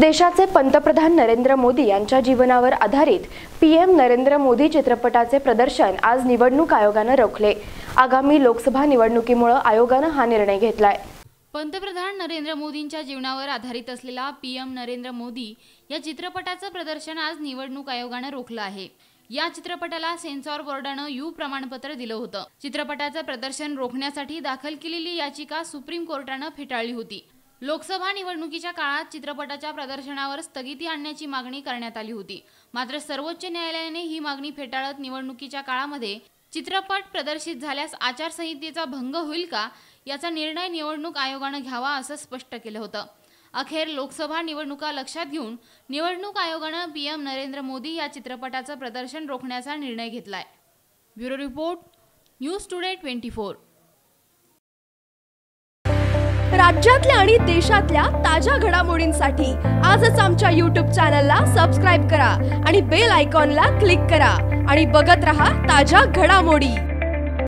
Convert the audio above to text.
देशाचे पंतप्रधान नरेंद्र मोदी यांच्या जीवनावर आधारित पीएम नरेंद्र मोदी चित्रपटाचे प्रदर्शन आज निवडणूक आयोगानं रोखले. आगामी लोकसभा निवडणुकीमुळे आयोगानं हा निर्णय घेतलाय. पंतप्रधान नरेंद्र मोदींच्या जीवनावर आधारित असलेला पीएम नरेंद्र मोदी या चित्रपटाचं प्रदर्शन आज निवडणूक आयोगानं रोखलं आहे. या चित्रपटाला सेन्सॉर बोर्डानं यू प्रमाणपत्र दिलं होतं. चित्रपटाचं प्रदर्शन रोखण्यासाठी दाखल केलेली याचिका सुप्रीम कोर्टानं फेटाळली होती. लोकसभा निवडणुकीच्या काळात चित्रपटाच्या प्रदर्शनावर स्थगिती आणण्याची मागणी करण्यात आली होती. मात्र सर्वोच्च न्यायालयाने ही मागणी फेटाळत निवडणुकीच्या काळामध्ये चित्रपट प्रदर्शित झाल्यास आचारसंहितेचा भंग होईल का याचा निर्णय निवडणूक आयोगानं घ्यावा असं स्पष्ट केलं होतं. अखेर लोकसभा निवडणुका लक्षात घेऊन निवडणूक आयोगानं पी एम नरेंद्र मोदी या चित्रपटाचं प्रदर्शन रोखण्याचा निर्णय घेतलाय. Bureau report news today twenty four. राज्यातल्या आणि देशातल्या ताज्या घडामोडींसाठी आजच आमच्या यूट्यूब चॅनलला सबस्क्राईब करा आणि बेल आयकॉनला क्लिक करा आणि बघत रहा ताज्या घडामोडी.